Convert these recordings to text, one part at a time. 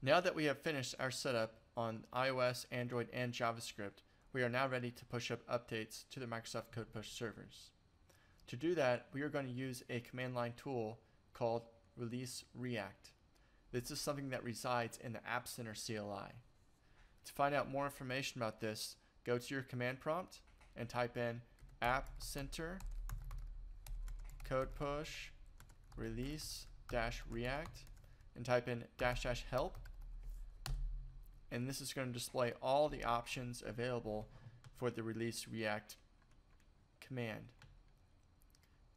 Now that we have finished our setup on iOS, Android, and JavaScript, we are now ready to push up updates to the Microsoft CodePush servers. To do that, we are going to use a command line tool called release react. This is something that resides in the App Center CLI. To find out more information about this, go to your command prompt and type in app center code push release dash react and type in dash dash help and this is going to display all the options available for the release react command.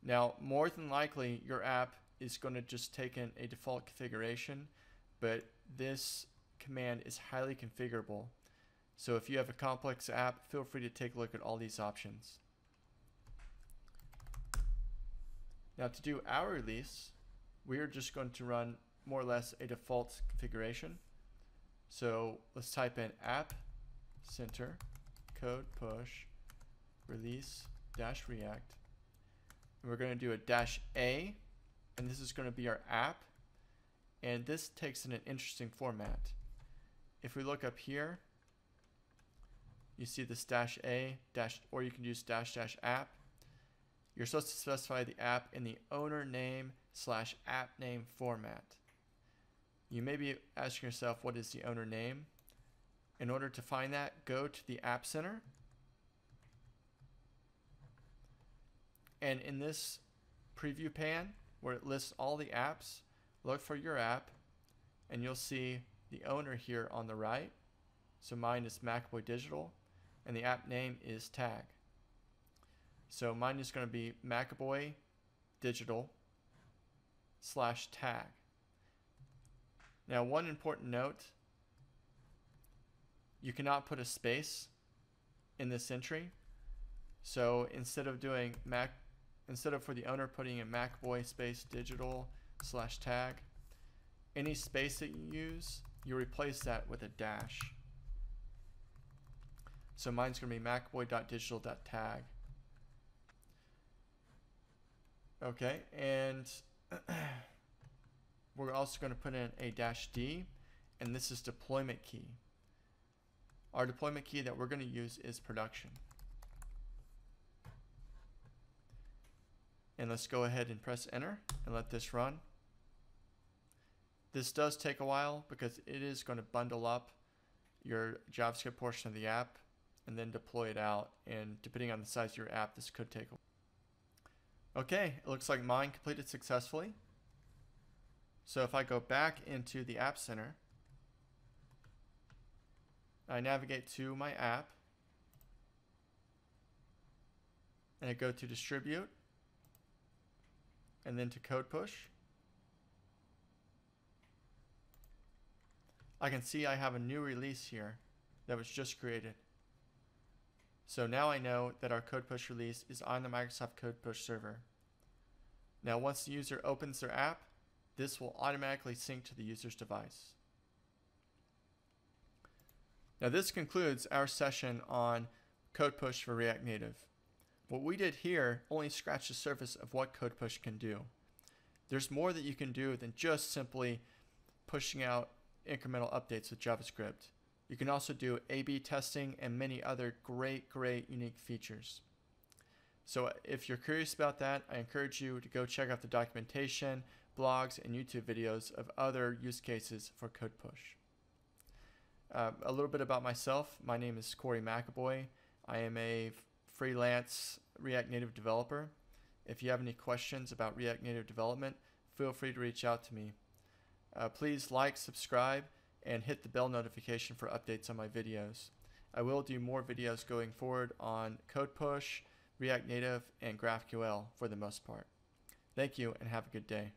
Now more than likely your app is going to just take in a default configuration but this command is highly configurable so if you have a complex app feel free to take a look at all these options. Now to do our release we are just going to run more or less a default configuration so let's type in app center code push release dash react. And we're going to do a dash A and this is going to be our app and this takes in an interesting format. If we look up here you see this dash A dash or you can use dash dash app. You're supposed to specify the app in the owner name slash app name format. You may be asking yourself, what is the owner name? In order to find that, go to the App Center. And in this preview pane, where it lists all the apps, look for your app, and you'll see the owner here on the right. So mine is McAboy Digital, and the app name is Tagg. So mine is going to be McAboy Digital slash Tagg. Now, one important note you cannot put a space in this entry. So instead of doing Mac, instead of for the owner putting in McAboy space digital slash tag, any space that you use, you replace that with a dash. So mine's going to be macboy.digital.tag. Okay, and we're also going to put in a dash D, and this is deployment key. Our deployment key that we're going to use is production. And let's go ahead and press enter and let this run. This does take a while because it is going to bundle up your JavaScript portion of the app and then deploy it out. And depending on the size of your app, this could take a while. Okay, it looks like mine completed successfully. So if I go back into the App Center, I navigate to my app, and I go to Distribute, and then to Code Push. I can see I have a new release here that was just created. So now I know that our Code Push release is on the Microsoft Code Push server. Now once the user opens their app, this will automatically sync to the user's device. Now this concludes our session on Code Push for React Native. What we did here only scratched the surface of what Code Push can do. There's more that you can do than just simply pushing out incremental updates with JavaScript. You can also do A-B testing and many other great, great unique features. So if you're curious about that, I encourage you to go check out the documentation, blogs, and YouTube videos of other use cases for CodePush. Uh, a little bit about myself. My name is Corey McAboy. I am a freelance React Native developer. If you have any questions about React Native development, feel free to reach out to me. Uh, please like, subscribe, and hit the bell notification for updates on my videos. I will do more videos going forward on CodePush, React Native, and GraphQL for the most part. Thank you and have a good day.